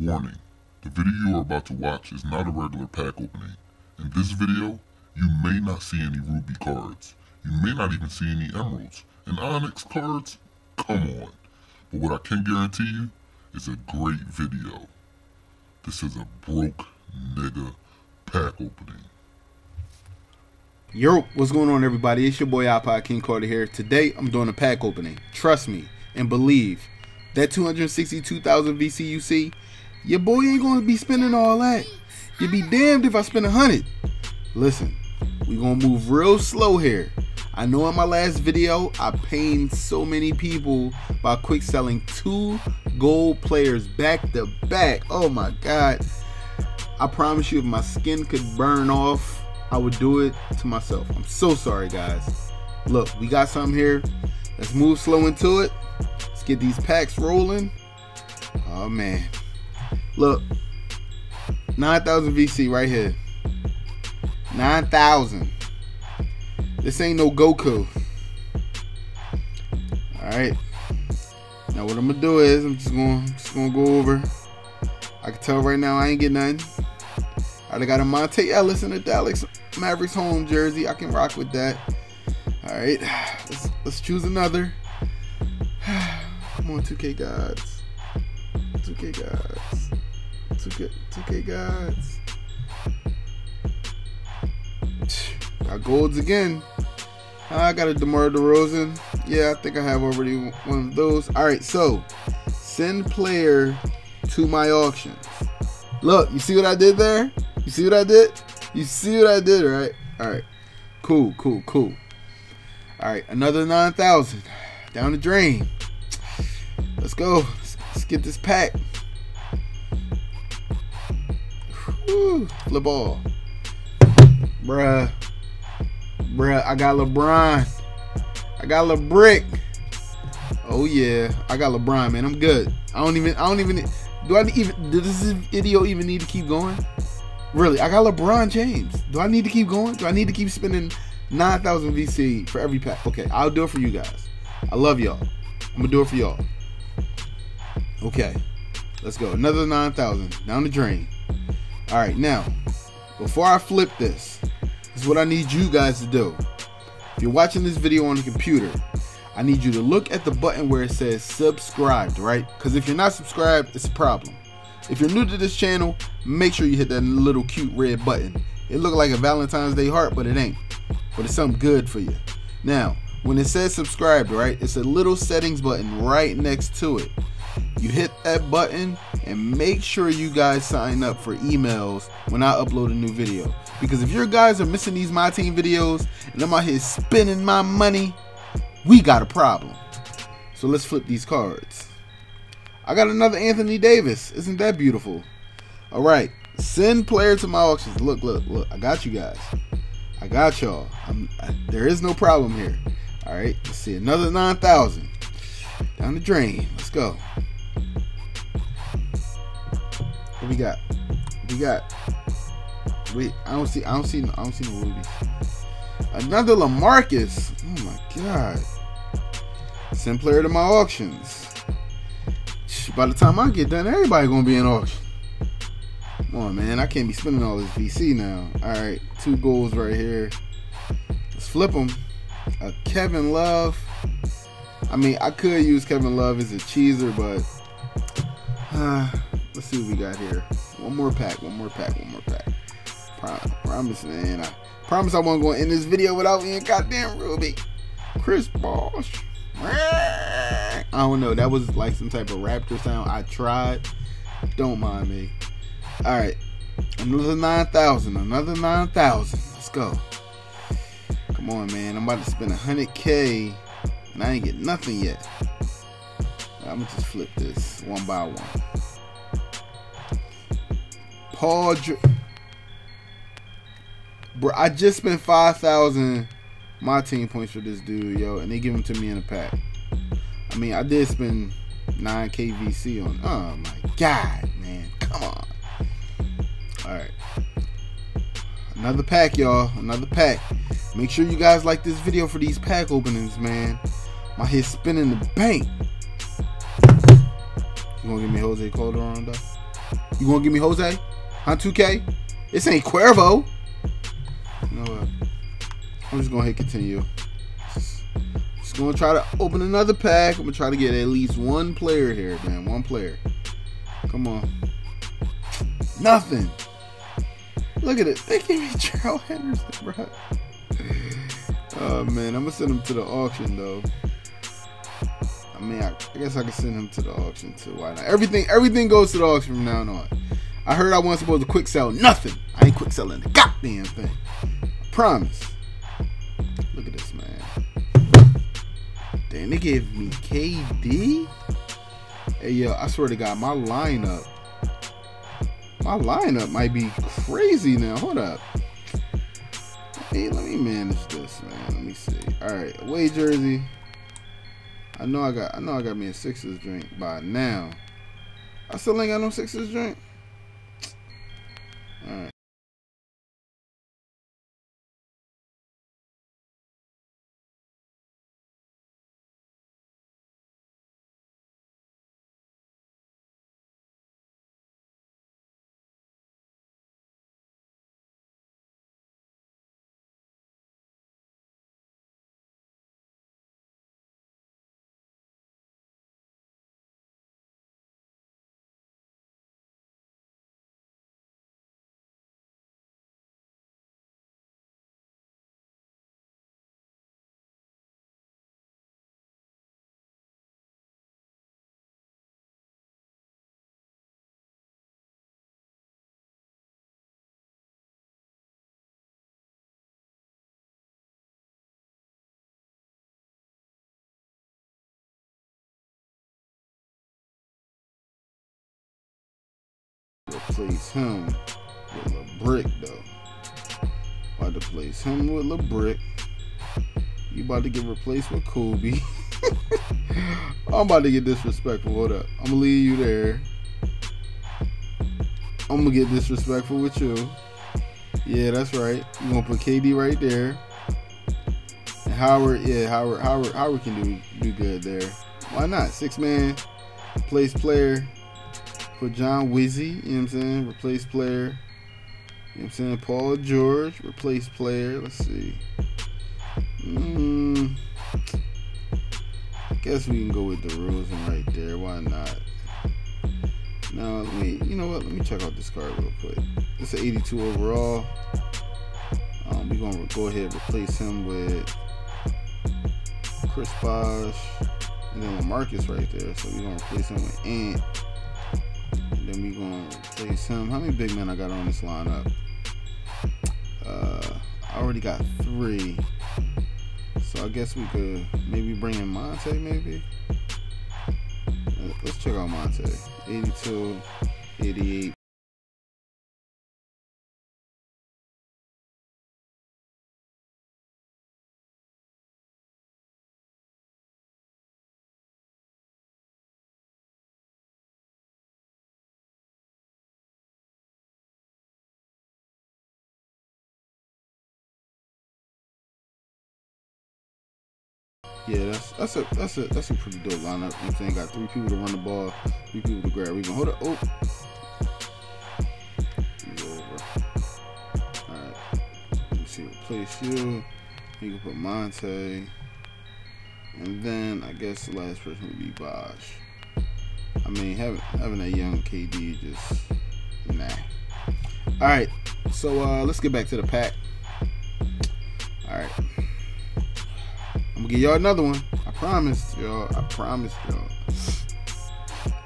Warning, the video you are about to watch is not a regular pack opening. In this video, you may not see any ruby cards. You may not even see any emeralds. And onyx cards? Come on. But what I can guarantee you is a great video. This is a broke nigga pack opening. Yo, what's going on everybody? It's your boy iPod King Carter here. Today I'm doing a pack opening. Trust me and believe that 262,000 VCUC, your boy ain't gonna be spending all that. You'd be damned if I spend a hundred. Listen, we gonna move real slow here. I know in my last video I pained so many people by quick selling two gold players back to back. Oh my god. I promise you if my skin could burn off, I would do it to myself. I'm so sorry guys. Look, we got something here. Let's move slow into it. Let's get these packs rolling. Oh man. Look. 9,000 VC right here. 9,000. This ain't no Goku. Alright. Now what I'm gonna do is I'm just gonna just gonna go over. I can tell right now I ain't get nothing. I got a Monta Ellis in a Dallas Mavericks home jersey. I can rock with that. Alright. Let's let's choose another. Come on, 2K gods. 2K gods. 2K 2K gods. Got golds again. Ah, I got a DeMar DeRozan. Yeah, I think I have already one of those. All right, so send player to my auction. Look, you see what I did there? You see what I did? You see what I did, right? All right, cool, cool, cool. All right, another 9,000 down the drain. Let's go. Let's, let's get this pack. Flip ball. Bruh. Bruh, I got LeBron. I got LeBrick. Oh yeah, I got LeBron, man. I'm good. I don't even. I don't even. Do I even? Does this video even need to keep going? Really, I got LeBron James. Do I need to keep going? Do I need to keep spending nine thousand VC for every pack? Okay, I'll do it for you guys. I love y'all. I'm gonna do it for y'all. Okay, let's go. Another nine thousand down the drain. All right, now before I flip this, this is what I need you guys to do. If you're watching this video on the computer, I need you to look at the button where it says subscribed, right? Because if you're not subscribed, it's a problem. If you're new to this channel, make sure you hit that little cute red button. It looks like a Valentine's Day heart, but it ain't. But it's something good for you. Now, when it says subscribed, right, it's a little settings button right next to it. You hit that button and make sure you guys sign up for emails when I upload a new video. Because if your guys are missing these My Team videos and I'm out here spending my money, we got a problem. So let's flip these cards. I got another Anthony Davis. Isn't that beautiful? All right, send player to my auctions. Look, look, look. I got you guys. I got y'all. There is no problem here. All right, let's see another 9,000 down the drain. Let's go. What we got? We got? Wait, I don't see. I don't see. I don't see no rubies. Another LaMarcus. Oh my god. Send player to my auctions. By the time I get done, everybody gonna be in auction. Come on, man. I can't be spending all this VC now. All right, two goals right here. Let's flip them. A Kevin Love. I mean, I could use Kevin Love as a cheeser, but uh, let's see what we got here. One more pack. One more pack. One more pack. Prom promise, man. I promise I won't go in this video without being goddamn Ruby. Chris Bosh. I don't know. That was like some type of raptor sound. I tried. Don't mind me. All right. Another 9,000. Another 9,000. Let's go. Come on, man. I'm about to spend 100K and I ain't get nothing yet. I'm gonna just flip this one by one. Paul Dr Bro, I just spent 5,000 my team points for this dude, yo, and they give him to me in a pack. I mean, I did spend nine KVC on. Oh my god, man, come on. All right, another pack, y'all. Another pack. Make sure you guys like this video for these pack openings, man. My head spinning the bank. You gonna give me Jose Calderon though? You gonna give me Jose? Huh, 2K? This ain't Cuervo. You know what? I'm just gonna hit continue. Just, just gonna try to open another pack. I'm gonna try to get at least one player here, man. One player. Come on. Nothing. Look at it. They gave me Gerald Henderson, bro. Oh man, I'm gonna send him to the auction though. I mean, I, I, guess I can send him to the auction too. Why not? Everything, everything goes to the auction from now on. I heard I wasn't supposed to quick sell nothing. I ain't quick selling the goddamn thing. Promise. Look at this man. Damn, they gave me KD. Hey yo, I swear to God, my lineup, my lineup might be crazy now. Hold up. Hey, let me manage this, man. Let me see. All right, away jersey. I know I got. I know I got me a Sixers drink by now. I still ain't got no Sixers drink. All right. Replace him with a brick though. About to place him with a brick. You about to get replaced with Kobe. I'm about to get disrespectful. Hold up. I'm gonna leave you there. I'm gonna get disrespectful with you. Yeah, that's right. You gonna put KD right there. And Howard, yeah, Howard, Howard, Howard can do do good there. Why not? Six man, place player. Put John Wizzy, you know what I'm saying? Replace player. You know what I'm saying? Paul George, replace player. Let's see. Mm, I guess we can go with the DeRozan right there. Why not? Now, let me, you know what? Let me check out this card real quick. It's an 82 overall. Um, we're going to go ahead and replace him with Chris Bosh and then Marcus right there. So we're going to replace him with Ant. Then we gonna replace him. How many big men I got on this lineup? Uh, I already got three. So I guess we could maybe bring in Monta, maybe. Uh, let's check out Monta. 82, 88. Yeah, that's that's a that's a that's a pretty dope lineup. You know I'm saying? Got three people to run the ball, three people to grab. We gonna hold it. Oh. Alright. Let me see. Replace you. You can put Monta. And then I guess the last person would be Bosh. I mean having having a young KD just nah. Alright. So uh let's get back to the pack. Alright. I'm gonna give y'all another one. I promise, y'all. I promise, y'all.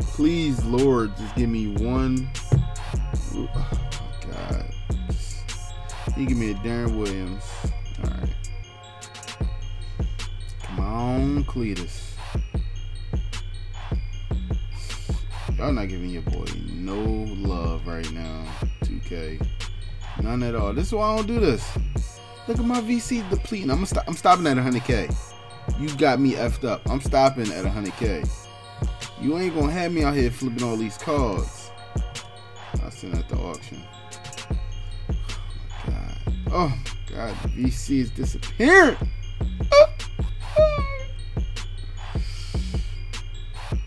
Please, Lord, just give me one. Oh, God. you give me a Deron Williams. All right. Come on, Cletus. Y'all not giving your boy no love right now. 2K. None at all. This is why I don't do this. Look at my VC depleting. I'm, st- I'm stopping at 100K. You got me effed up. I'm stopping at 100K. You ain't gonna have me out here flipping all these cards. I'll send at the auction. Oh my god. Oh VC is disappearing.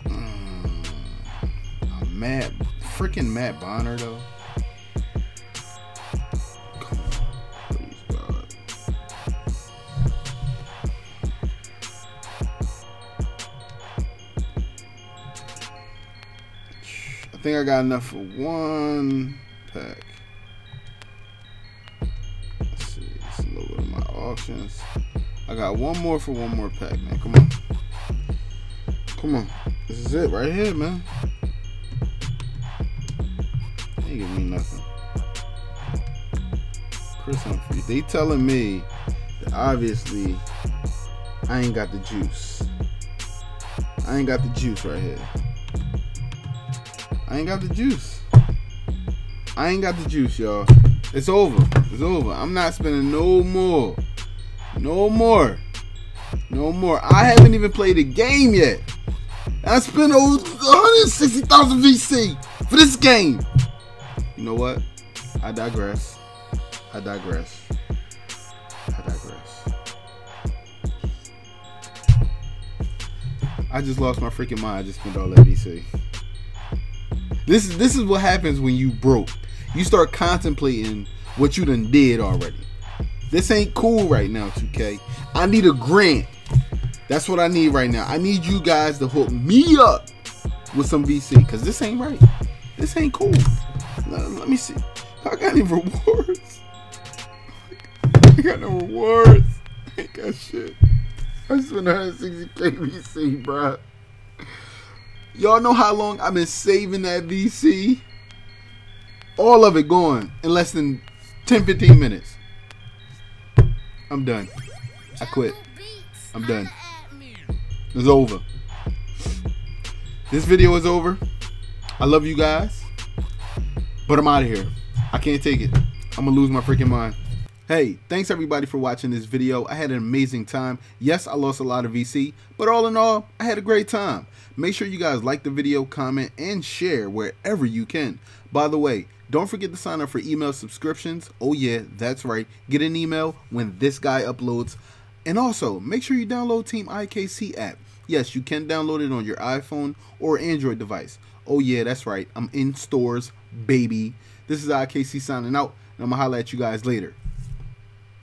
Hmm. I'm mad. Freaking Matt Bonner though? I think I got enough for one pack. Let's see. Let's load in my auctions. I got one more for one more pack, man. Come on. Come on. This is it right here, man. They ain't give me nothing. Chris Humphrey. They telling me that obviously I ain't got the juice. I ain't got the juice right here. I ain't got the juice. I ain't got the juice, y'all. It's over. It's over. I'm not spending no more. No more. No more. I haven't even played a game yet. I spent over 160,000 VC for this game. You know what? I digress. I digress. I digress. I just lost my freaking mind. I just spent all that VC. This is this is what happens when you broke. You start contemplating what you done did already. This ain't cool right now, 2K. I need a grant. That's what I need right now. I need you guys to hook me up with some VC because this ain't right. This ain't cool. Let, let me see. I got any rewards? I got no rewards. I ain't got shit. I spent 160k VC, bruh. Y'all know how long I've been saving that VC? All of it gone in less than 10 15 minutes. I'm done. I quit. I'm done. It's over. This video is over. I love you guys. But I'm out of here. I can't take it. I'm gonna lose my freaking mind. Hey, thanks everybody for watching this video. I had an amazing time. Yes, I lost a lot of VC, but all in all, I had a great time. Make sure you guys like the video, comment, and share wherever you can. By the way, don't forget to sign up for email subscriptions. Oh yeah, that's right. Get an email when this guy uploads. And also, make sure you download Team IKC app. Yes, you can download it on your iPhone or Android device. Oh yeah, that's right. I'm in stores, baby. This is IKC signing out, and I'm gonna holla at you guys later.